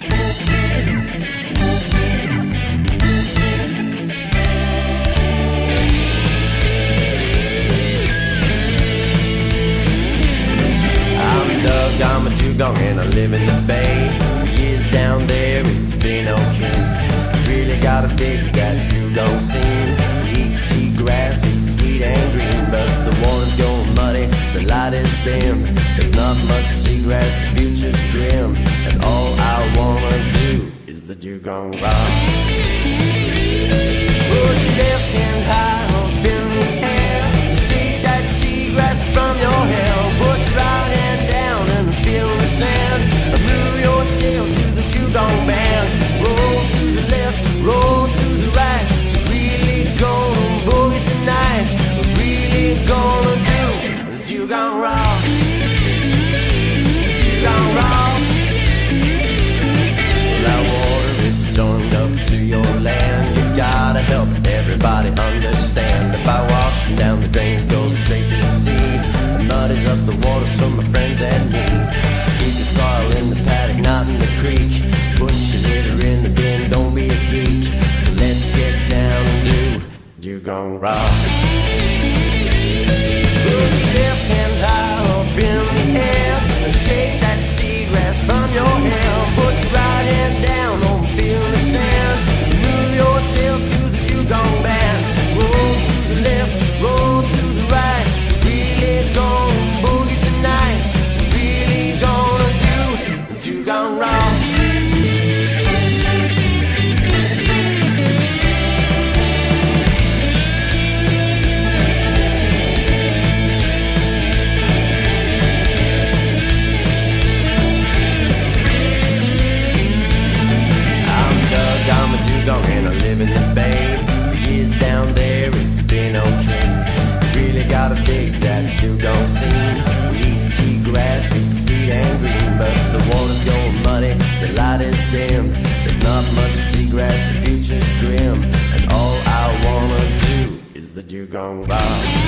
I'm dug. I'm a dugong and I live in the bay. For years down there, it's been okay. Really gotta dig that dugong scene. We see sea grass, it's sweet and green, but the water's going muddy, the light is dim. There's not much seagrass, the future's grim. Is the dugong gone wrong? round. light is dim. There's not much seagrass, the future's grim. And all I wanna do is the dugong bar.